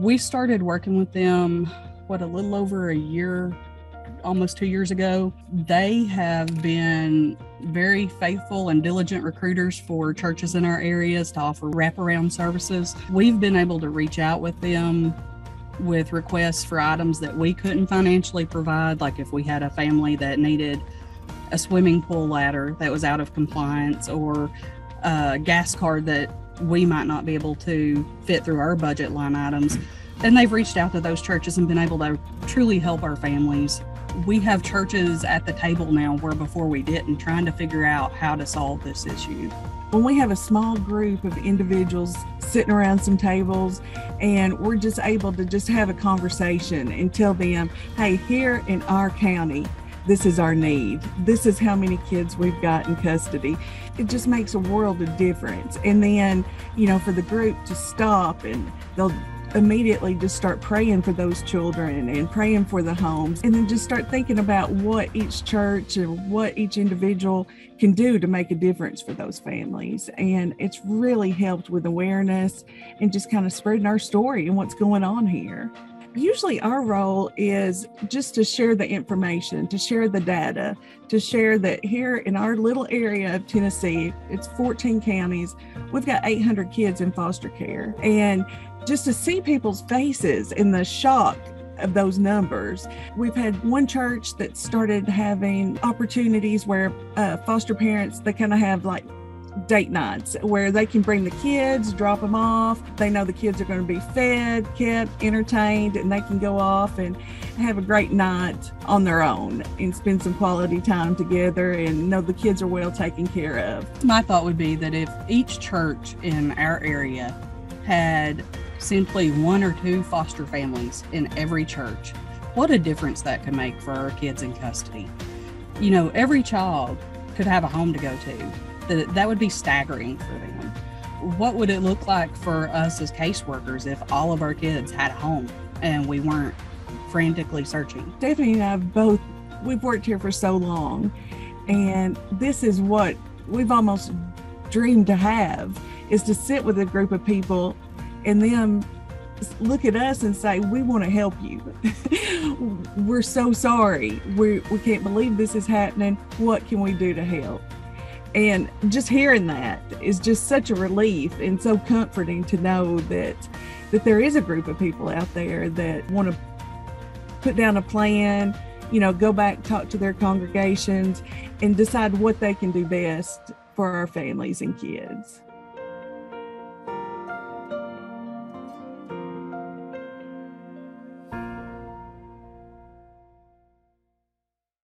we started working with them, what, a little over a year, almost two years ago. They have been very faithful and diligent recruiters for churches in our areas to offer wraparound services. We've been able to reach out with them with requests for items that we couldn't financially provide, like if we had a family that needed a swimming pool ladder that was out of compliance or a gas card that we might not be able to fit through our budget line items. And they've reached out to those churches and been able to truly help our families. We have churches at the table now where before we didn't, trying to figure out how to solve this issue. When we have a small group of individuals sitting around some tables and we're just able to just have a conversation and tell them, hey, here in our county, this is our need. This is how many kids we've got in custody. It just makes a world of difference. And then, you know, for the group to stop and they'll immediately just start praying for those children and praying for the homes and then just start thinking about what each church and what each individual can do to make a difference for those families and it's really helped with awareness and just kind of spreading our story and what's going on here usually our role is just to share the information, to share the data, to share that here in our little area of Tennessee, it's 14 counties, we've got 800 kids in foster care. And just to see people's faces in the shock of those numbers. We've had one church that started having opportunities where uh, foster parents, they kind of have like date nights where they can bring the kids, drop them off. They know the kids are going to be fed, kept, entertained, and they can go off and have a great night on their own and spend some quality time together and know the kids are well taken care of. My thought would be that if each church in our area had simply one or two foster families in every church, what a difference that could make for our kids in custody. You know, every child could have a home to go to that that would be staggering for them. What would it look like for us as caseworkers if all of our kids had a home and we weren't frantically searching? Stephanie and I both we've worked here for so long, and this is what we've almost dreamed to have is to sit with a group of people and them look at us and say, We want to help you. We're so sorry. We, we can't believe this is happening. What can we do to help? And just hearing that is just such a relief and so comforting to know that that there is a group of people out there that want to put down a plan, you know, go back, talk to their congregations, and decide what they can do best for our families and kids.